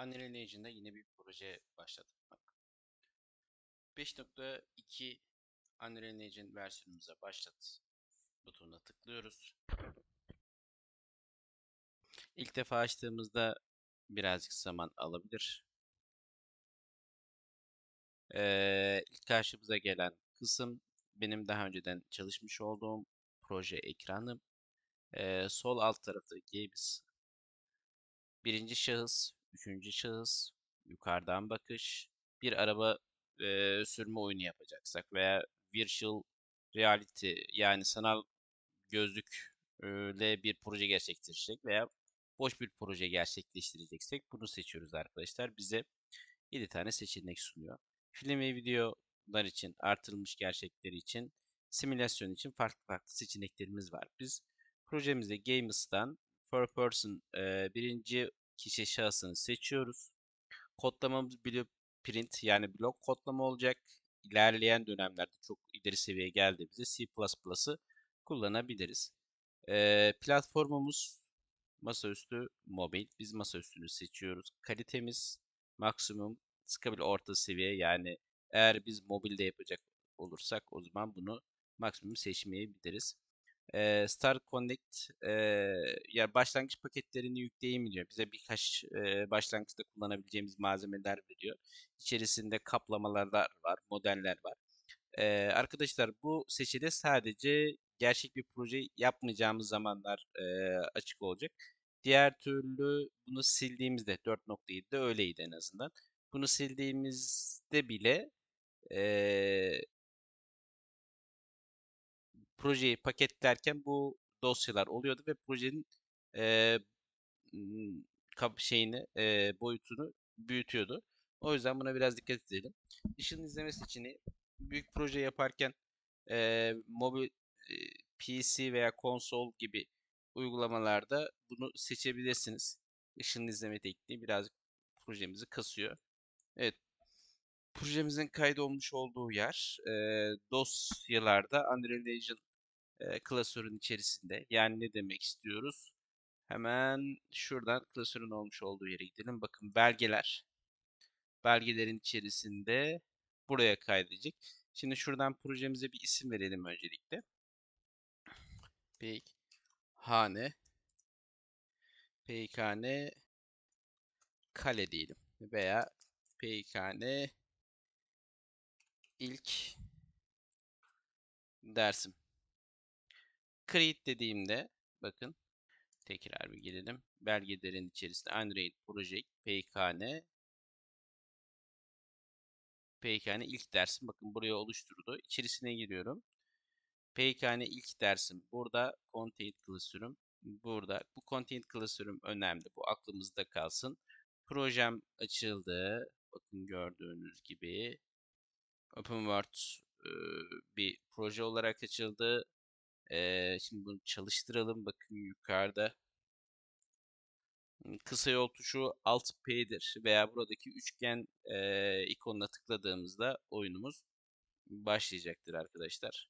Unreal Engine'da yine bir proje başladım. Bak. 5.2 Unreal Engine versiyonumuza başlat butonuna tıklıyoruz. İlk defa açtığımızda birazcık zaman alabilir. Ee, ilk karşımıza gelen kısım benim daha önceden çalışmış olduğum proje ekranım. Ee, sol alt tarafta Games birinci şahıs, üçüncü şahıs, yukarıdan bakış, bir araba e, sürme oyunu yapacaksak veya virtual reality yani sanal gözlükle bir proje gerçekleştirecek veya boş bir proje gerçekleştireceksek bunu seçiyoruz arkadaşlar. Bize 7 tane seçenek sunuyor. Film ve videolar için, artırılmış gerçekleri için, simülasyon için farklı farklı seçeneklerimiz var. Biz projemizde Games'tan per person e, birinci kişi şahsını seçiyoruz. Kodlamamız blueprint yani blok kodlama olacak. İlerleyen dönemlerde çok ileri seviyeye geldiğimizde C++'ı kullanabiliriz. E, platformumuz masaüstü mobil. Biz masaüstünü seçiyoruz. Kalitemiz maksimum stabil orta seviye yani eğer biz mobilde yapacak olursak o zaman bunu maksimum seçmeyebiliriz. E, Star Connect e, yani başlangıç paketlerini yükleyemiyor. Bize birkaç e, başlangıçta kullanabileceğimiz malzemeler veriyor. İçerisinde kaplamalar var, modeller var. E, arkadaşlar bu seçide sadece gerçek bir proje yapmayacağımız zamanlar e, açık olacak. Diğer türlü bunu sildiğimizde 4.7'de öyleydi en azından. Bunu sildiğimizde bile e, projeyi paketlerken bu dosyalar oluyordu ve projenin e, şeyini e, boyutunu büyütüyordu. O yüzden buna biraz dikkat edelim. Işın izlemesi için büyük proje yaparken e, mobil e, PC veya konsol gibi uygulamalarda bunu seçebilirsiniz. Işın izleme tekniği birazcık projemizi kasıyor. Evet. Projemizin kaydolmuş olduğu yer e, dosyalarda Unreal Engine e, klasörün içerisinde. Yani ne demek istiyoruz? Hemen şuradan klasörün olmuş olduğu yere gidelim. Bakın belgeler. Belgelerin içerisinde buraya kaydedecek. Şimdi şuradan projemize bir isim verelim öncelikle. Peyikhane Peyikhane Kale diyelim. Veya Peyikhane ilk dersim. Create dediğimde bakın tekrar bir gelelim. Belgelerin içerisinde Android Project PKN PKN ilk dersim. Bakın buraya oluşturdu. İçerisine giriyorum. PKN ilk dersim. Burada Content klasörüm. Burada. Bu Content klasörüm önemli. Bu aklımızda kalsın. Projem açıldı. Bakın gördüğünüz gibi. Open World bir proje olarak açıldı. Ee, şimdi bunu çalıştıralım. Bakın yukarıda kısa yol tuşu Alt P'dir veya buradaki üçgen e, ikonuna tıkladığımızda oyunumuz başlayacaktır arkadaşlar.